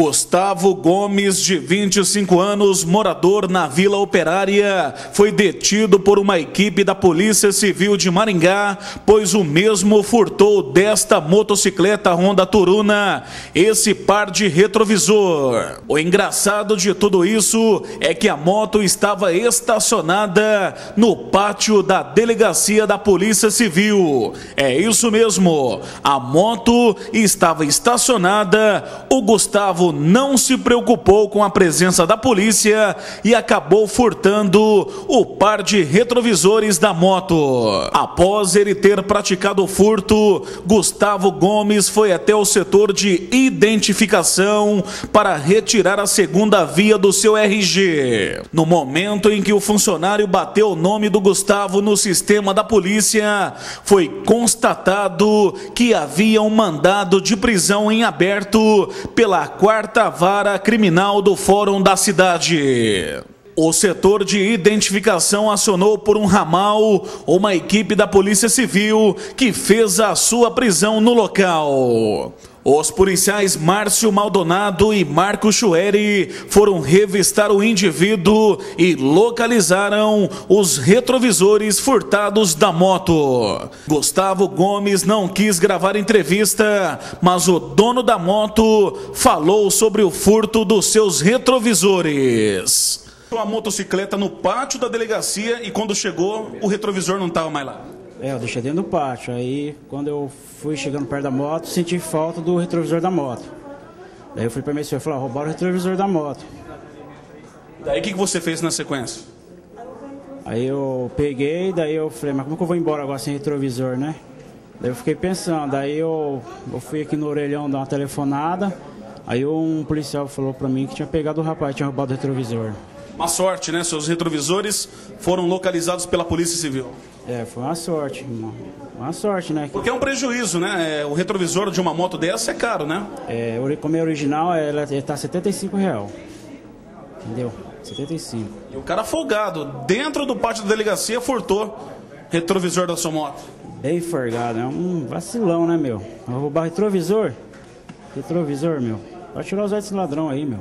Gustavo Gomes, de 25 anos, morador na Vila Operária, foi detido por uma equipe da Polícia Civil de Maringá, pois o mesmo furtou desta motocicleta Honda Turuna esse par de retrovisor. O engraçado de tudo isso é que a moto estava estacionada no pátio da delegacia da Polícia Civil. É isso mesmo, a moto estava estacionada, o Gustavo Não se preocupou com a presença da polícia e acabou furtando o par de retrovisores da moto. Após ele ter praticado o furto, Gustavo Gomes foi até o setor de identificação para retirar a segunda via do seu RG. No momento em que o funcionário bateu o nome do Gustavo no sistema da polícia, foi constatado que havia um mandado de prisão em aberto pela quarta vara criminal do Fórum da cidade. O setor de identificação acionou por um ramal uma equipe da Polícia Civil que fez a sua prisão no local. Os policiais Márcio Maldonado e Marco Chueri foram revistar o indivíduo e localizaram os retrovisores furtados da moto. Gustavo Gomes não quis gravar entrevista, mas o dono da moto falou sobre o furto dos seus retrovisores. Uma motocicleta no pátio da delegacia e quando chegou, o retrovisor não estava mais lá. É, eu deixei dentro do pátio. Aí, quando eu fui chegando perto da moto, senti falta do retrovisor da moto. Daí eu fui para minha senhora e falei, roubaram o retrovisor da moto. Daí o que, que você fez na sequência? Aí eu peguei, daí eu falei, mas como que eu vou embora agora sem retrovisor, né? Daí eu fiquei pensando, daí eu, eu fui aqui no orelhão dar uma telefonada, aí um policial falou para mim que tinha pegado o rapaz, tinha roubado o retrovisor. Uma sorte, né? Seus retrovisores foram localizados pela Polícia Civil. É, foi uma sorte, irmão. Uma sorte, né? Porque é um prejuízo, né? É, o retrovisor de uma moto dessa é caro, né? É, como é original, ela está 75 real. Entendeu? 75. E o cara folgado, dentro do pátio da delegacia, furtou retrovisor da sua moto. Bem folgado, é um vacilão, né, meu? Vou roubar retrovisor? Retrovisor, meu. Vai tirar os olhos desse ladrão aí, meu.